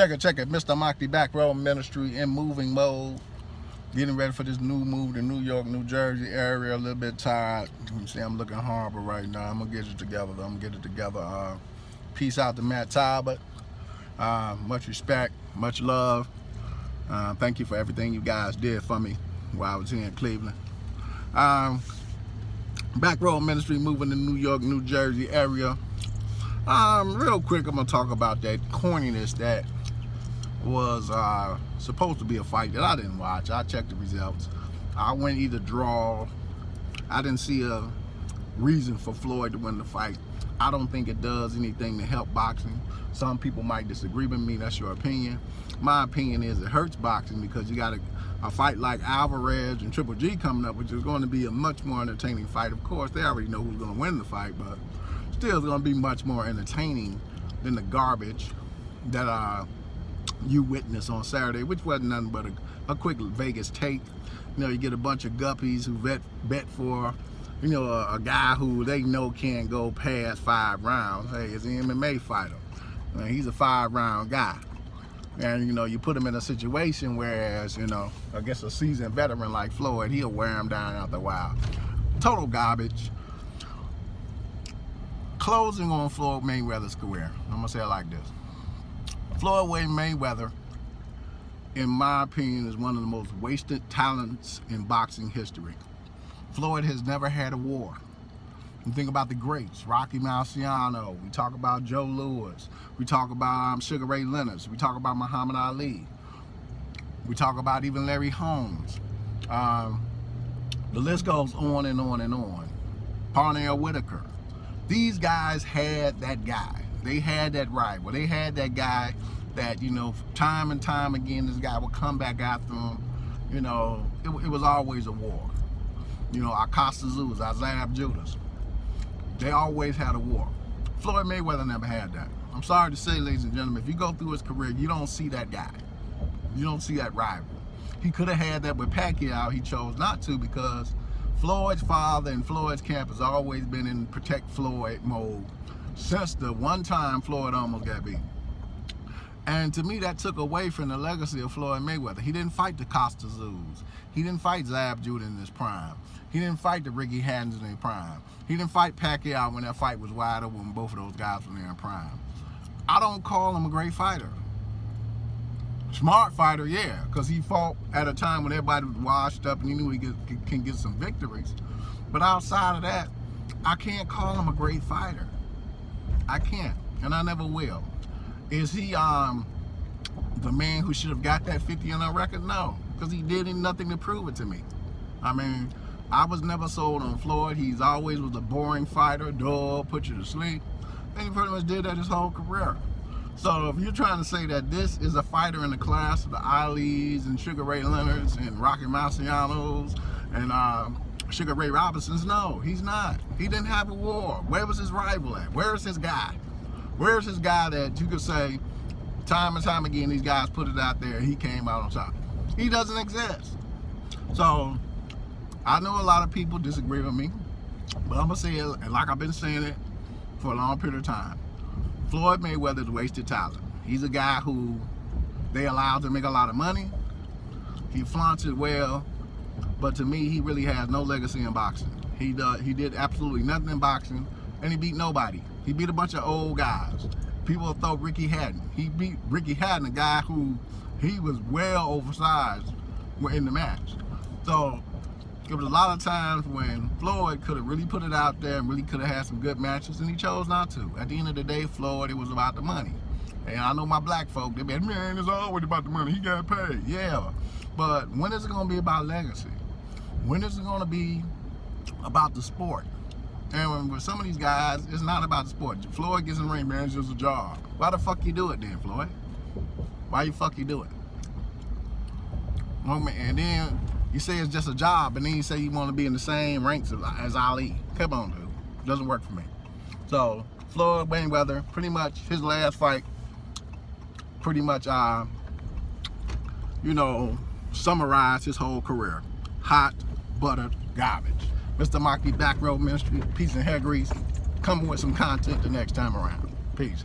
Check it, check it. Mr. Mocky Backroad Ministry in moving mode. Getting ready for this new move to New York, New Jersey area. A little bit tired. You see, I'm looking horrible right now. I'm gonna get it together. I'm gonna get it together. Uh, peace out to Matt Talbot. Uh, much respect, much love. Uh, thank you for everything you guys did for me while I was here in Cleveland. Um, Backroad Ministry moving to New York, New Jersey area. Um, real quick, I'm gonna talk about that corniness that was uh, supposed to be a fight that I didn't watch. I checked the results. I went either draw. I didn't see a reason for Floyd to win the fight. I don't think it does anything to help boxing. Some people might disagree with me. That's your opinion. My opinion is it hurts boxing because you got a, a fight like Alvarez and Triple G coming up, which is going to be a much more entertaining fight. Of course, they already know who's going to win the fight, but still it's going to be much more entertaining than the garbage that uh, you witnessed on Saturday, which wasn't nothing but a, a quick Vegas take. You know, you get a bunch of guppies who bet, bet for, you know, a, a guy who they know can't go past five rounds. Hey, it's an MMA fighter. Mean, he's a five round guy. And, you know, you put him in a situation whereas, you know, against a seasoned veteran like Floyd, he'll wear him down after a while. Total garbage. Closing on Floyd Mayweather's career. I'm going to say it like this. Floyd Wayne Mayweather, in my opinion, is one of the most wasted talents in boxing history. Floyd has never had a war. You think about the greats, Rocky Marciano, we talk about Joe Louis, we talk about um, Sugar Ray Leonard, we talk about Muhammad Ali, we talk about even Larry Holmes. Um, the list goes on and on and on. Pernell Whitaker. These guys had that guy. They had that rival. They had that guy that, you know, time and time again, this guy would come back after him. You know, it, it was always a war. You know, a Kostya Tszyu, Isaiah Judas. They always had a war. Floyd Mayweather never had that. I'm sorry to say, ladies and gentlemen, if you go through his career, you don't see that guy. You don't see that rival. He could have had that with Pacquiao. He chose not to because Floyd's father and Floyd's camp has always been in protect Floyd mode since the one time Floyd almost got beat. And to me, that took away from the legacy of Floyd Mayweather. He didn't fight the Kostya Tszyu. He didn't fight Zab Judah in his prime. He didn't fight the Ricky Hattons in his prime. He didn't fight Pacquiao when that fight was wide open when both of those guys were in prime. I don't call him a great fighter. Smart fighter, yeah, because he fought at a time when everybody was washed up and he knew he could, can get some victories. But outside of that, I can't call him a great fighter. I can't, and I never will. Is he um the man who should have got that 50 on a record? No, because he did nothing to prove it to me. I mean, I was never sold on Floyd. He's always was a boring fighter, dull, put you to sleep. And he pretty much did that his whole career. So if you're trying to say that this is a fighter in the class of the Ali's and Sugar Ray Leonards and Rocky Marcianos and uh, Sugar Ray Robinsons, no, he's not. He didn't have a war. Where was his rival at? Where's his guy? Where's his guy that you could say time and time again these guys put it out there he came out on top? He doesn't exist. So I know a lot of people disagree with me, but I'm gonna say it, and like I've been saying it for a long period of time. Floyd Mayweather is wasted talent. He's a guy who they allowed to make a lot of money. He flaunts it well, but to me, he really has no legacy in boxing. He he did absolutely nothing in boxing, and he beat nobody. He beat a bunch of old guys. People thought Ricky Hatton. He beat Ricky Hatton, a guy who he was well oversized in the match. So there was a lot of times when Floyd could have really put it out there and really could have had some good matches, and he chose not to. At the end of the day, Floyd, it was about the money. And I know my black folk, they be man, it's always about the money. He got paid. Yeah. But when is it going to be about legacy? When is it going to be about the sport? And with some of these guys, it's not about the sport. Floyd gets in the ring, man, just a job. Why the fuck you do it then, Floyd? Why you fuck you do it? And then you say it's just a job, and then you say you want to be in the same ranks as, Ali. Come on, dude. Doesn't work for me. So, Floyd Mayweather, pretty much his last fight, pretty much, uh, you know, summarized his whole career. Hot, buttered garbage. Mr. Mocky Backroad Ministry, Peace and Hair Grease. Come with some content the next time around. Peace.